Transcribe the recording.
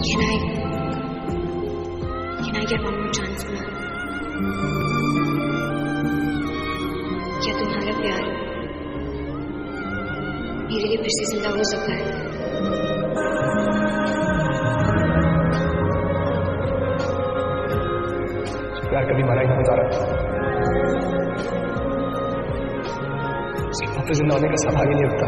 Can I can I get one more chance ना क्या तुम्हारा प्यार मेरे लिए फिर से ज़िंदा हो सकता है। प्यार कभी मरा ही नहीं जा रहा तो ज़िंदा होने का सवाल ही नहीं उठता